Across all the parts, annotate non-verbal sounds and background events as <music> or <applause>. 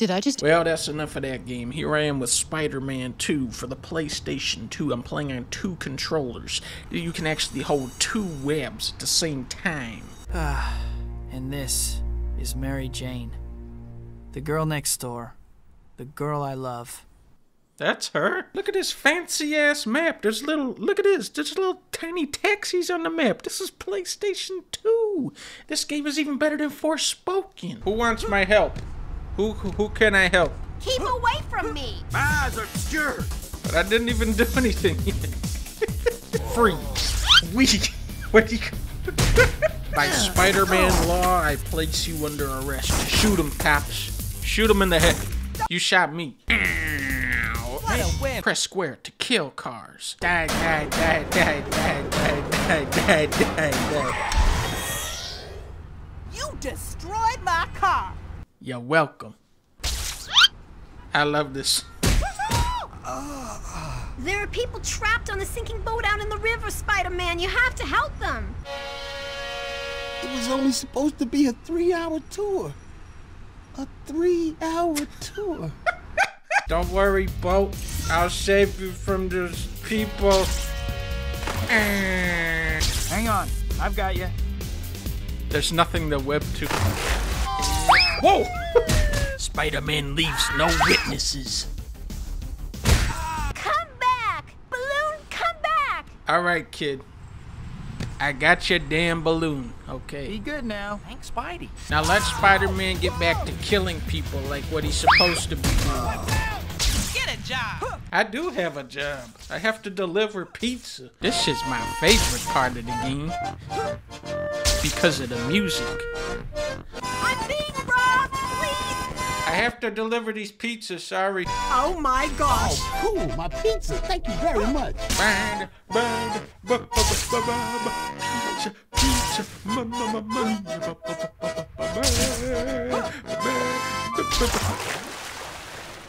Did I just. Well, that's enough of that game. Here I am with Spider Man 2 for the PlayStation 2. I'm playing on two controllers. You can actually hold two webs at the same time. Ah, and this is Mary Jane. The girl next door. The girl I love. That's her. Look at this fancy ass map. There's little, look at this. There's little tiny taxis on the map. This is PlayStation 2. This game is even better than Forspoken. Who wants my help? Who, who, who can I help? Keep away from me! My Eyes are obscured. But I didn't even do anything <laughs> Freeze. We. What do you. By Spider-Man law, I place you under arrest. Shoot him, cops. Shoot him in the head. You shot me. What a win. Press square to kill cars. Die, die, die, die, die, die, die, die, die, die. You destroyed my car! You're welcome. I love this. There are people trapped on the sinking boat out in the river, Spider-Man. You have to help them. It was only supposed to be a three-hour tour. A three-hour tour. <laughs> Don't worry, boat. I'll save you from those people. Eh. Hang on. I've got you. There's nothing the web to. Whoa! Spider-Man leaves no witnesses. Come back! Balloon, come back! All right, kid. I got your damn balloon, Okay. Be good now. Thanks, Spidey. Now let Spider-Man get back to killing people like what he's supposed to be doing. Get a job. I do have a job. I have to deliver pizza. This is my favorite part of the game. Because of the music. I have to deliver these pizzas, sorry. Oh my gosh! Oh, cool, my pizza. Thank you very much. Bang, bang, ba- ba- ba- ba- ba- ba- Pizza, pizza, ma- ma- ma- ma- ba- ba- ba- ba- ba- ba-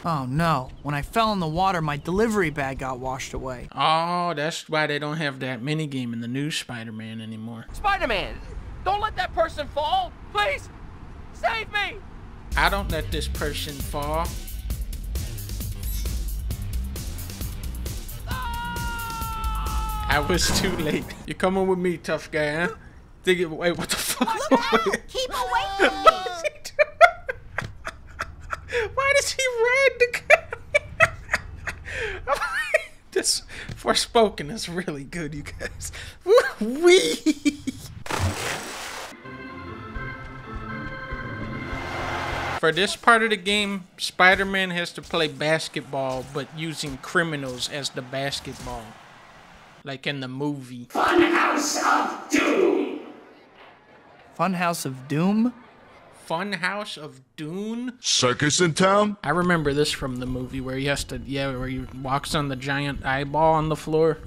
Oh no. When I fell in the water, my delivery bag got washed away. Oh, that's why they don't have that minigame in the new Spider-Man anymore. Spider-Man, don't let that person fall. Please, save me. I don't let this person fall. I was too late. You're coming with me, tough guy, huh? Think it, wait, what the fuck? Look out! <laughs> Keep away from me! <laughs> Why does he ride the car? this Forspoken is really good, you guys. <laughs> Wee. For this part of the game, Spider-Man has to play basketball, but using criminals as the basketball. Like in the movie. Funhouse of Doom? Funhouse of Doom? Funhouse of Dune? Circus in town? I remember this from the movie where he has to, yeah, where he walks on the giant eyeball on the floor.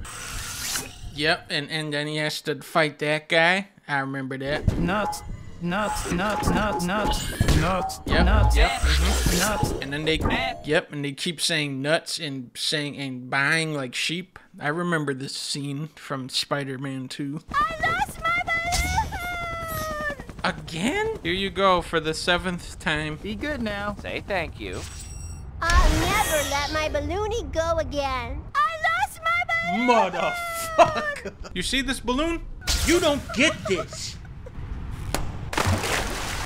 Yep, and, and then he has to fight that guy. I remember that. Nuts. Nuts, nuts, nuts, nuts, nuts, Yep, nuts, yep, mhm. nuts. And then they, yep, and they keep saying nuts and saying and buying like sheep. I remember this scene from Spider-Man 2. I lost my balloon! Again? Here you go for the seventh time. Be good now. Say thank you. I'll never let my balloony go again. I lost my balloon! Motherfucker. You see this balloon? You don't get this.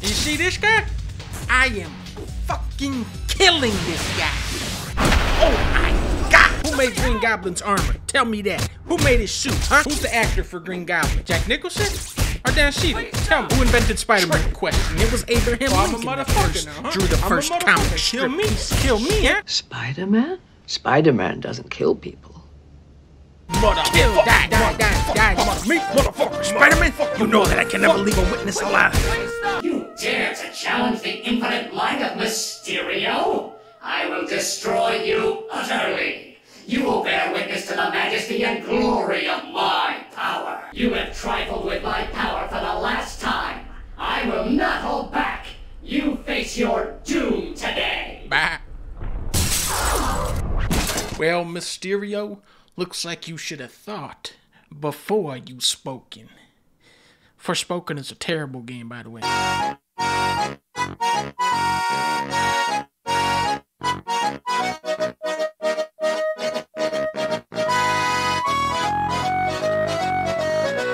You see this guy? I am fucking killing this guy. Oh my god. Who made Green Goblin's armor? Tell me that. Who made his suit, huh? Who's the actor for Green Goblin? Jack Nicholson? Or Dan Sheehan? Tell me. Who invented Spider-Man? Question. It was Abraham Lincoln. I'm a motherfucker first now, huh? Drew the I'm a first motherfucker. comic Kill me. Kill me, huh? Spider-Man? Spider-Man doesn't kill people. Kill, die, die, die, die. Me, motherfucker. Spider-Man, you know that I can never leave a witness alive. Dare to challenge the infinite light of Mysterio? I will destroy you utterly. You will bear witness to the majesty and glory of my power. You have trifled with my power for the last time. I will not hold back. You face your doom today. Bye. Well, Mysterio, looks like you should have thought before you spoken. Forspoken is a terrible game, by the way. Thank you.